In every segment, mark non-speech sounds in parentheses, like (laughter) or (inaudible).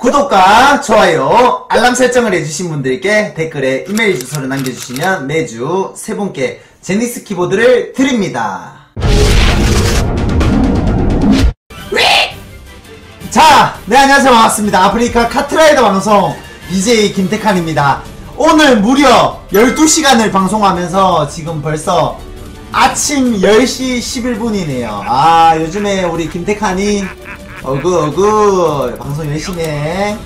구독과 좋아요, 알람 설정을 해주신 분들께 댓글에 이메일 주소를 남겨주시면 매주 세 분께 제니스 키보드를 드립니다. 자, 네 안녕하세요 반갑습니다. 아프리카 카트라이더 방송 BJ 김태칸입니다. 오늘 무려 12시간을 방송하면서 지금 벌써 아침 10시 11분이네요. 아, 요즘에 우리 김태칸이 어그 어그 방송 열심히 해.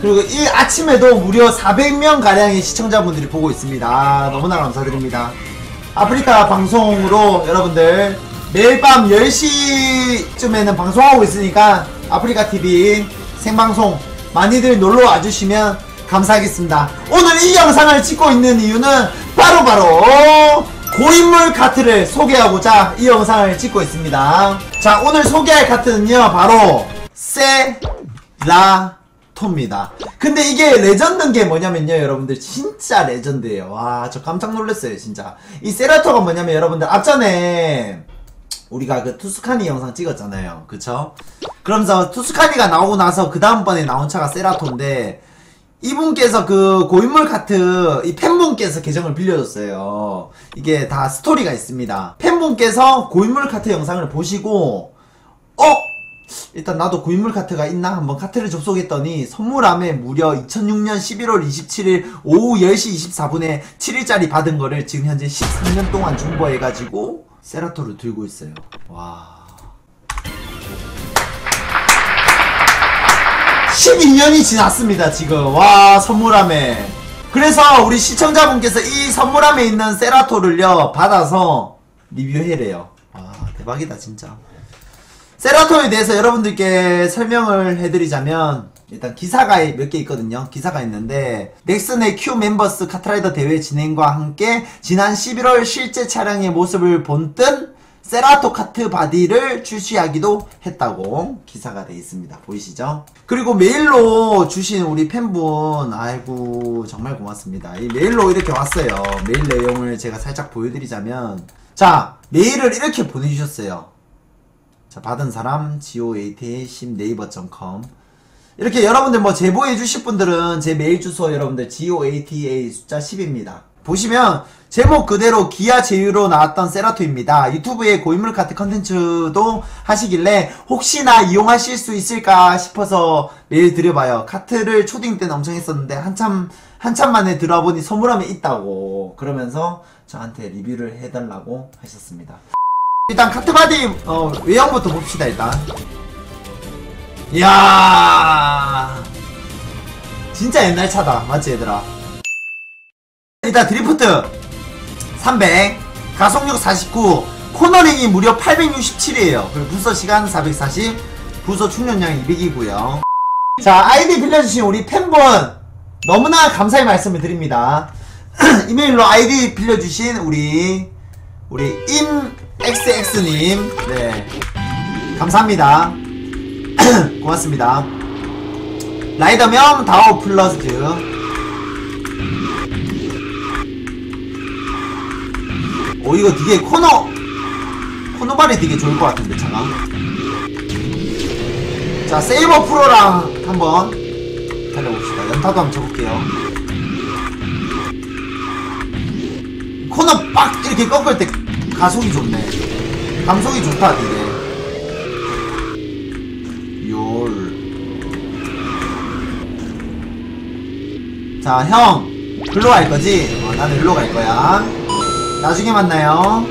그리고 이 아침에도 무려 400명 가량의 시청자분들이 보고 있습니다. 아, 너무나 감사드립니다. 아프리카 방송으로 여러분들 매일 밤 10시쯤에는 방송하고 있으니까 아프리카 TV 생방송 많이들 놀러 와주시면 감사하겠습니다. 오늘 이 영상을 찍고 있는 이유는 바로 바로 고인물 카트를 소개하고자 이 영상을 찍고 있습니다. 자, 오늘 소개할 카트는요, 바로 세라토입니다. 근데 이게 레전드인 게 뭐냐면요, 여러분들 진짜 레전드예요. 와, 저 깜짝 놀랐어요, 진짜. 이 세라토가 뭐냐면 여러분들 앞전에 우리가 그 투스카니 영상 찍었잖아요. 그쵸? 그러면서 투스카니가 나오고 나서 그 다음번에 나온 차가 세라토인데 이분께서 그 고인물 카트 이 팬분께서 계정을 빌려줬어요. 이게 다 스토리가 있습니다. 팬분께서 고인물 카트 영상을 보시고 어? 일단 나도 고인물 카트가 있나 한번 카트를 접속했더니 선물함에 무려 2006년 11월 27일 오후 10시 24분에 7일짜리 받은 거를 지금 현재 13년 동안 중보해가지고 세라토를 들고 있어요. 와. 12년이 지났습니다, 지금. 와, 선물함에. 그래서 우리 시청자분께서 이 선물함에 있는 세라토를요, 받아서 리뷰해래요. 와, 대박이다, 진짜. 세라토에 대해서 여러분들께 설명을 해드리자면, 일단 기사가 몇 개 있거든요. 기사가 있는데, 넥슨의 Q 멤버스 카트라이더 대회 진행과 함께 지난 11월 실제 차량의 모습을 본뜬 세라토 카트 바디를 출시하기도 했다고 기사가 되어 있습니다. 보이시죠? 그리고 메일로 주신 우리 팬분, 아이고, 정말 고맙습니다. 이 메일로 이렇게 왔어요. 메일 내용을 제가 살짝 보여드리자면, 자, 메일을 이렇게 보내주셨어요. 자, 받은 사람, goat10 네이버.com. 이렇게 여러분들 뭐 제보해 주실 분들은 제 메일 주소 여러분들 goata 숫자 10입니다. 보시면 제목 그대로 기아 제휴로 나왔던 세라토입니다. 유튜브에 고인물 카트 컨텐츠도 하시길래 혹시나 이용하실 수 있을까 싶어서 메일 드려봐요. 카트를 초딩 때는 엄청 했었는데 한참 한참 만에 들어보니 선물함에 있다고 그러면서 저한테 리뷰를 해달라고 하셨습니다. 일단 카트바디 어, 외형부터 봅시다 일단. 이야 진짜 옛날 차다 맞지 얘들아 일단 드리프트 300 가속력 49 코너링이 무려 867이에요. 그리고 부서 시간 440 부서 충전량 200이고요. 자 아이디 빌려주신 우리 팬분 너무나 감사의 말씀을 드립니다. (clears throat) 이메일로 아이디 빌려주신 우리 우리 임XX님 네. 감사합니다. (clears throat) 고맙습니다. 라이더명 다오 플러스 오 이거 되게 코너 코너발이 되게 좋을 것 같은데 차가? 자 세이버 프로랑 한번 달려봅시다. 연타도 한번 쳐볼게요. 코너 빡! 이렇게 꺾을 때 가속이 좋네. 감속이 좋다 되게. 자, 형. 글로 갈 거지? 어, 나는 일로 갈 거야. 나중에 만나요.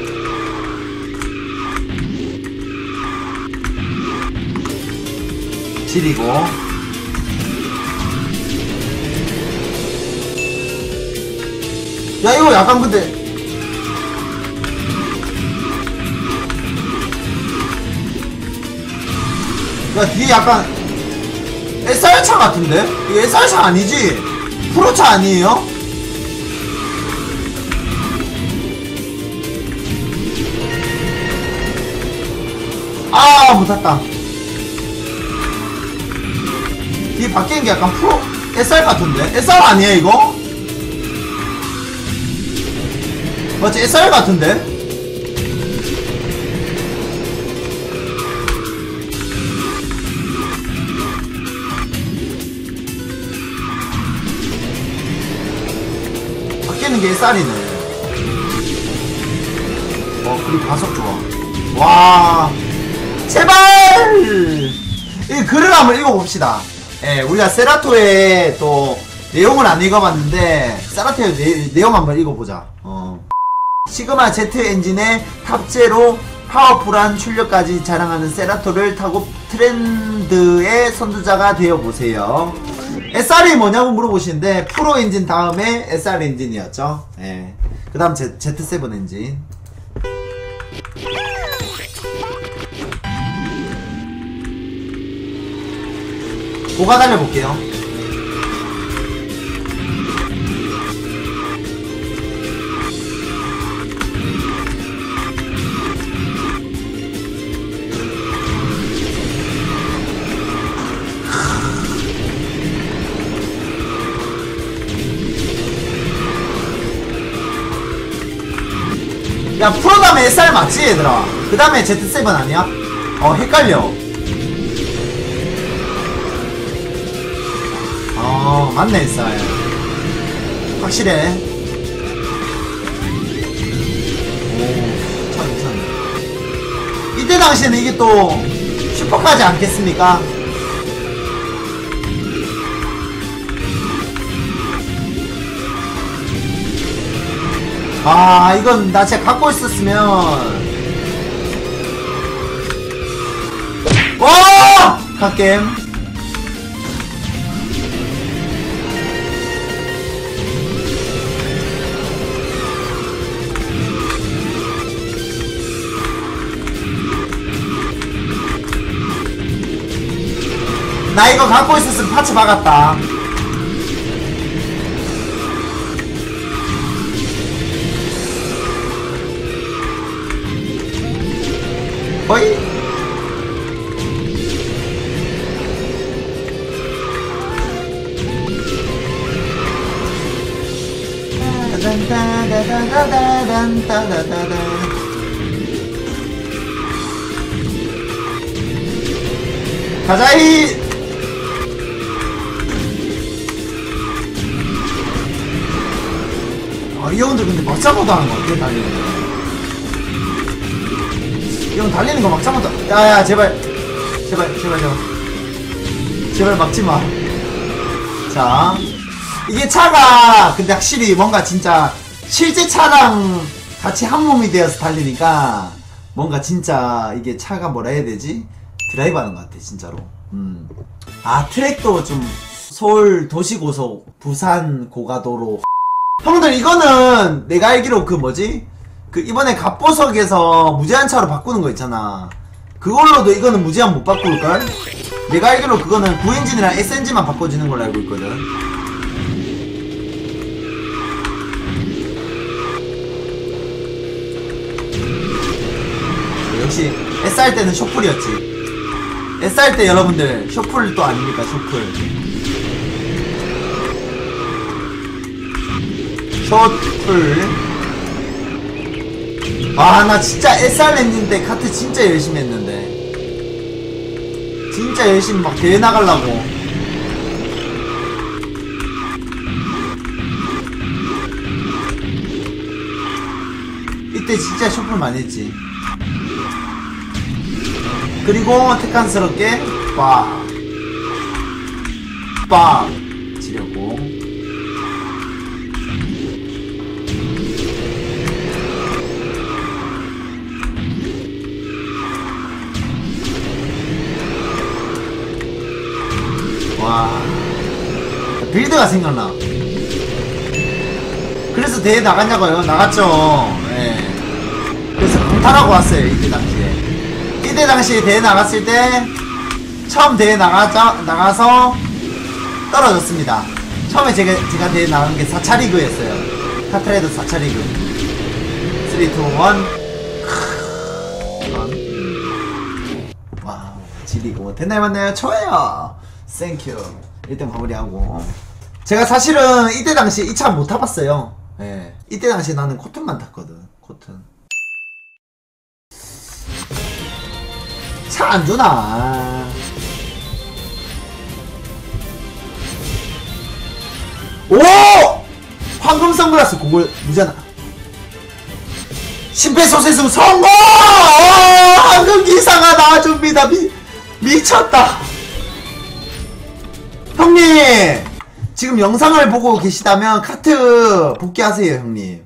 지리고. 야, 이거 약간 근데. 야, 뒤에 약간. SR차 같은데? 이거 SR차 아니지? 프로차 아니에요? 아 못했다 뒤에 바뀌는 게 약간 프로 SR 같은데? SR 아니야 이거? 맞지 SR 같은데? 바뀌는 게 SR이네 어 그리고 바석 좋아 와 제발! 이 글을 한번 읽어봅시다. 예, 우리가 세라토의 또 내용을 안 읽어봤는데, 세라토의 내, 내용 한번 읽어보자. 어. 시그마 Z 엔진의 탑재로 파워풀한 출력까지 자랑하는 세라토를 타고 트렌드의 선두자가 되어보세요. SR이 뭐냐고 물어보시는데, 프로 엔진 다음에 SR 엔진이었죠. 예. 그 다음 Z7 엔진. 고가 달려볼게요. 야 프로 다음에 SR 맞지 얘들아 그 다음에 Z7 아니야? 어 헷갈려 어 맞네 SR 확실해. 오참 괜찮네. 이때 당시에는 이게 또 슈퍼카지 않겠습니까? 아 이건 나 진짜 갖고 있었으면. 어! 갓겜 나 이거 갖고 있었으면 파츠 박았다 어이? 가자이! 이 형들 근데 막 잡아도 하는 것 같아, 달리는 거. 이형 달리는 거 막 잡아도. 야, 야, 제발. 제발, 제발, 제발. 제발 막지 마. 자. 이게 차가, 근데 확실히 뭔가 진짜 실제 차랑 같이 한 몸이 되어서 달리니까 뭔가 진짜 이게 차가 뭐라 해야 되지? 드라이브 하는 것 같아, 진짜로. 음. 아, 트랙도 좀 서울 도시고속, 부산 고가도로. 형들, 이거는 내가 알기로 그 뭐지? 그 이번에 갑보석에서 무제한 차로 바꾸는 거 있잖아. 그걸로도 이거는 무제한 못 바꿀걸? 내가 알기로 그거는 9엔진이랑 SNG만 바꿔지는 걸로 알고 있거든. 역시 SR 때는 쇼풀이었지. SR 때 여러분들 쇼풀 또 아닙니까 쇼풀. 쇼풀. 아나 진짜 SR 때 카트 진짜 열심히 했는데. 진짜 열심히 막 대회 나가려고. 이때 진짜 쇼풀 많이 했지. 그리고 택한스럽게 빡! 빡! 빌드가 생각나 그래서 대회 나갔냐고요 나갔죠 예. 그래서 강탈하고 왔어요 이때 당시에 이때 당시에 대회 나갔을 때 처음 대회 나가자, 나가서 떨어졌습니다. 처음에 제가, 제가 대회 나간 게 4차 리그였어요. 카트라이더 4차 리그. 3, 2, 1. 와우, 지리고. 됐나요, 맞나요? 좋아요. Thank you. 1등 마무리하고. 제가 사실은 이때 당시에 이차 못 타봤어요. 예. 이때 당시에 나는 코튼만 탔거든. 코튼. 차 안 주나? 오! 황금성 선글라스 그걸 무잖아 심폐소생술 성공! 어, 한국기사가 나와줍니다 미, 미쳤다 형님! 지금 영상을 보고 계시다면 카트 복귀하세요 형님